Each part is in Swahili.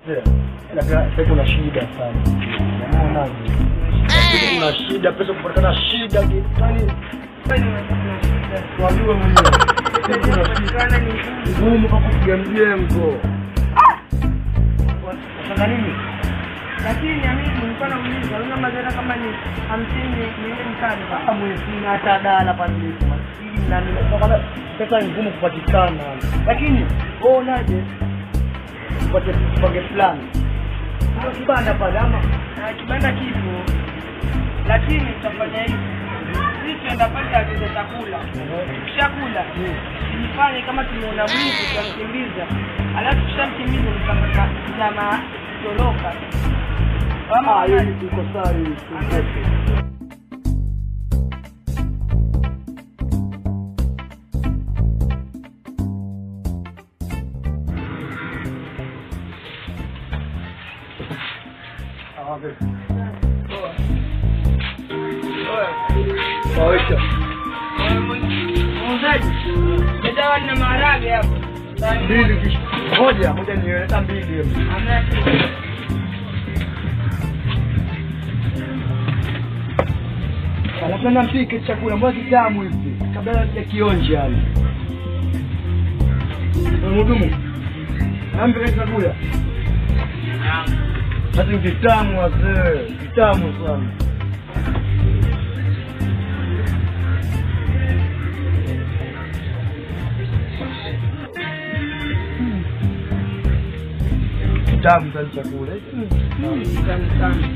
Kuna shida sana. Kuna shida, pesa kupatikana shida yani wajue mwenyewe. Ngumu kwa kupiga mjengo. Lakini mimi nilikuwa nauliza una madhara kama ni hamsini niende mkani Hata hata dala maskini na pesa ngumu kupatikana. Lakini wewe unaje? Upate pange fulani. Kibanda pale ama? Na kibanda kipo. Lakini tutafanya hivi. Sisi tuenda pale atuze chakula. Tukishakula ifanye kama tumeona mwizi tutamkimbiza alafu tukishamkimbiza jamaa toroka Ah, iko sawa moja mbili hiyo. Anapenda mpike chakula mbona kitamu hivi kabla ya kionje yani. Mhudumu. Nampika chakula. Hata kitamu wazee, kitamu sana. Kitamu sana chakula. Tamu sana.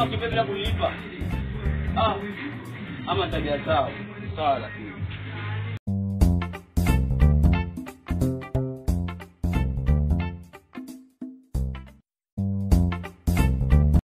Wakimbia bila kunilipa? Ah, ama tabia sawa sawa, lakini